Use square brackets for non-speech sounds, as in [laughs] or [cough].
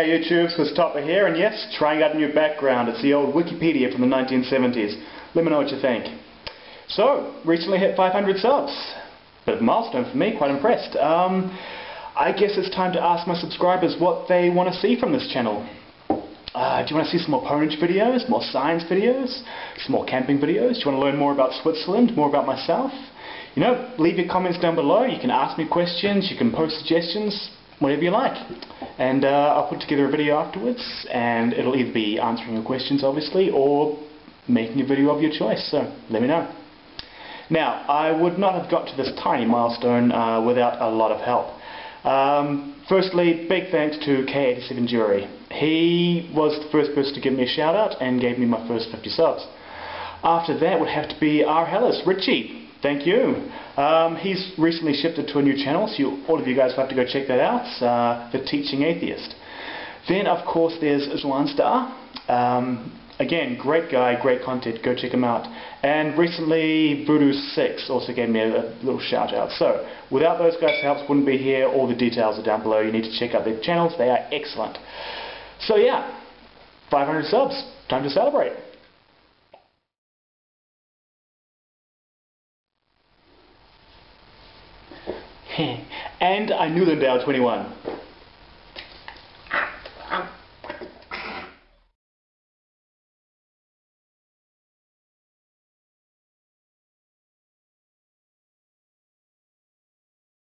Hey YouTube, it's Topper here, and yes, trying out a new background. It's the old Wikipedia from the 1970s. Let me know what you think. So, recently hit 500 subs. Bit of a milestone for me, quite impressed. Um, I guess it's time to ask my subscribers what they want to see from this channel. Uh, do you want to see some more ponage videos, more science videos, some more camping videos? Do you want to learn more about Switzerland, more about myself? You know, leave your comments down below. You can ask me questions, you can post suggestions, whatever you like. And uh, I'll put together a video afterwards, and it'll either be answering your questions, obviously, or making a video of your choice. So let me know. Now, I would not have got to this tiny milestone uh, without a lot of help. Um, firstly, big thanks to K87 Jury. He was the first person to give me a shout out and gave me my first 50 subs. After that would have to be R. Hellis, Richie. Thank you. Um, he's recently shifted to a new channel, so you, all of you guys will have to go check that out, uh, The Teaching Atheist. Then, of course, there's Zaunstar. Um, again, great guy, great content, go check him out. And recently, VoodooSixxx also gave me a, a, little shout out. So, without those guys' helps, wouldn't be here. All the details are down below. You need to check out their channels, they are excellent. So, yeah, 500 subs, time to celebrate. [laughs] and Ainulindale 21.